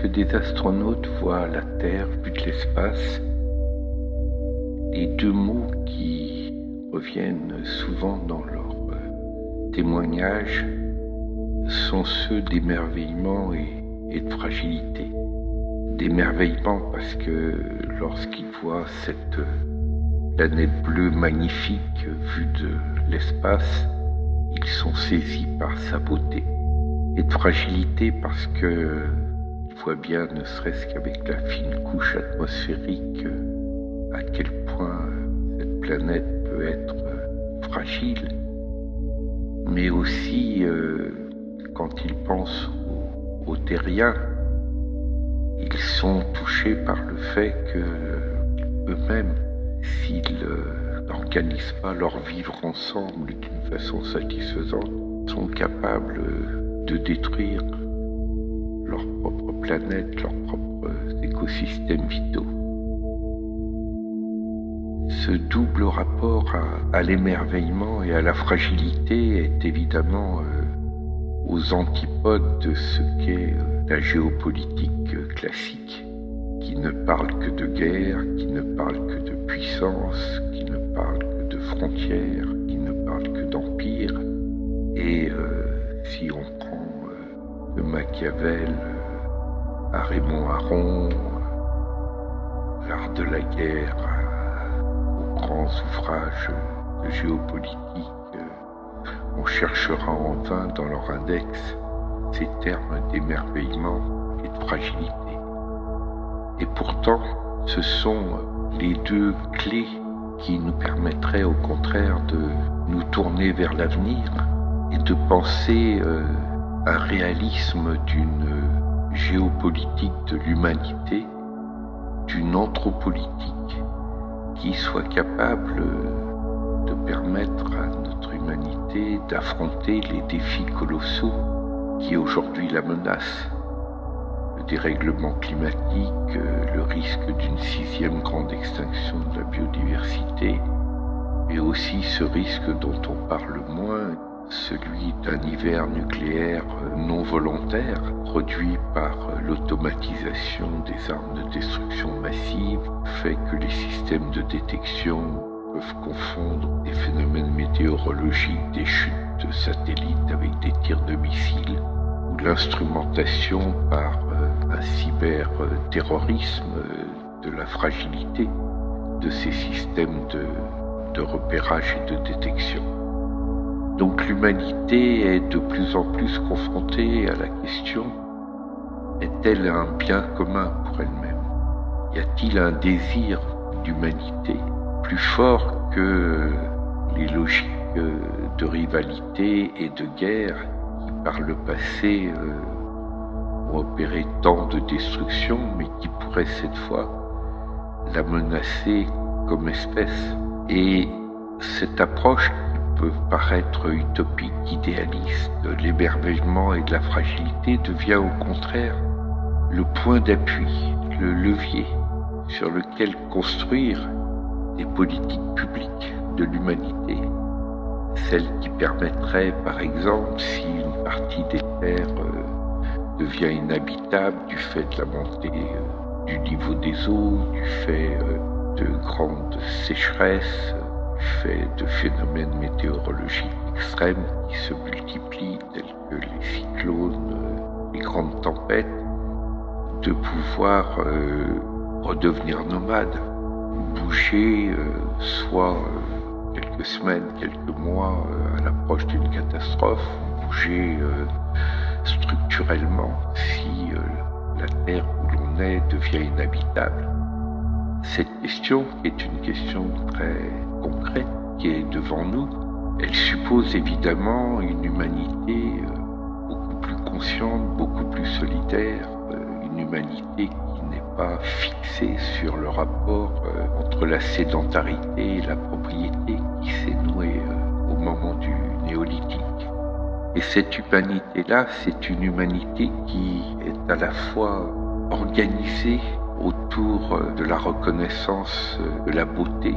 Lorsque des astronautes voient la Terre vue de l'espace, les deux mots qui reviennent souvent dans leur euh, témoignage sont ceux d'émerveillement et, de fragilité. D'émerveillement parce que lorsqu'ils voient cette planète bleue magnifique vue de l'espace, ils sont saisis par sa beauté. Et de fragilité parce que voit bien, ne serait-ce qu'avec la fine couche atmosphérique, à quel point cette planète peut être fragile, mais aussi euh, quand ils pensent aux, terriens, ils sont touchés par le fait que eux-mêmes, s'ils euh, n'organisent pas leur vivre ensemble d'une façon satisfaisante, sont capables de détruire leur propre planète, leurs propres écosystèmes vitaux. Ce double rapport à, l'émerveillement et à la fragilité est évidemment euh, aux antipodes de ce qu'est euh, la géopolitique classique, qui ne parle que de guerre, qui ne parle que de puissance, qui ne parle que de frontières, qui ne parle que d'empire. Et euh, si on prend de Machiavel à Raymond Aron, l'art de la guerre, aux grands ouvrages de géopolitique, on cherchera en vain dans leur index ces termes d'émerveillement et de fragilité. Et pourtant, ce sont les deux clés qui nous permettraient au contraire de nous tourner vers l'avenir et de penser euh, un réalisme d'une géopolitique de l'humanité, d'une anthropolitique qui soit capable de permettre à notre humanité d'affronter les défis colossaux qui aujourd'hui la menacent. Le dérèglement climatique, le risque d'une sixième grande extinction de la biodiversité, et aussi ce risque dont on parle moins, celui d'un hiver nucléaire non volontaire produit par l'automatisation des armes de destruction massive fait que les systèmes de détection peuvent confondre des phénomènes météorologiques, des chutes de satellites avec des tirs de missiles ou l'instrumentation par euh, un cyberterrorisme de la fragilité de ces systèmes de repérage et de détection. Donc l'humanité est de plus en plus confrontée à la question est-elle un bien commun pour elle-même? Y a-t-il un désir d'humanité plus fort que les logiques de rivalité et de guerre qui par le passé euh, ont opéré tant de destruction mais qui pourraient cette fois la menacer comme espèce? Et cette approche peut paraître utopique, idéaliste, l'émerveillement et de la fragilité devient au contraire le point d'appui, le levier sur lequel construire des politiques publiques de l'humanité, celles qui permettraient par exemple si une partie des terres euh, devient inhabitable du fait de la montée euh, du niveau des eaux, du fait euh, de grandes sécheresses, fait de phénomènes météorologiques extrêmes qui se multiplient, tels que les cyclones, euh, les grandes tempêtes, de pouvoir euh, redevenir nomade, bouger euh, soit quelques semaines, quelques mois à l'approche d'une catastrophe, bouger structurellement si la terre où l'on est devient inhabitable. Cette question est une question très concrète qui est devant nous, elle suppose évidemment une humanité euh, beaucoup plus consciente, beaucoup plus solidaire, euh, une humanité qui n'est pas fixée sur le rapport euh, entre la sédentarité et la propriété qui s'est noué au moment du néolithique. Et cette humanité-là, c'est une humanité qui est à la fois organisée autour de la reconnaissance de la beauté,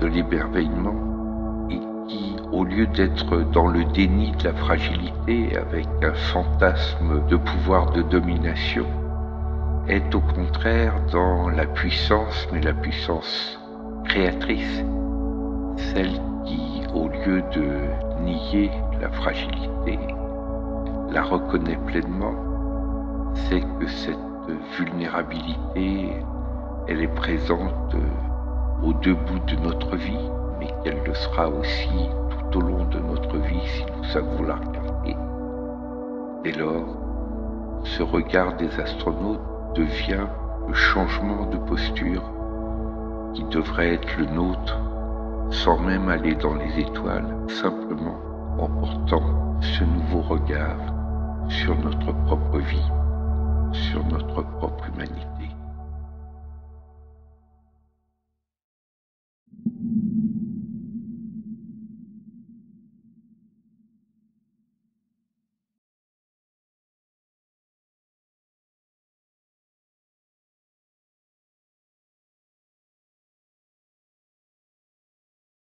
de l'émerveillement et qui, au lieu d'être dans le déni de la fragilité avec un fantasme de pouvoir de domination, est au contraire dans la puissance, mais la puissance créatrice, celle qui, au lieu de nier la fragilité, la reconnaît pleinement, c'est que cette vulnérabilité, elle est présente aux deux bouts de notre vie, mais qu'elle le sera aussi tout au long de notre vie si nous savons la regarder. Dès lors, ce regard des astronautes devient le changement de posture qui devrait être le nôtre sans même aller dans les étoiles, simplement en portant ce nouveau regard sur notre propre vie,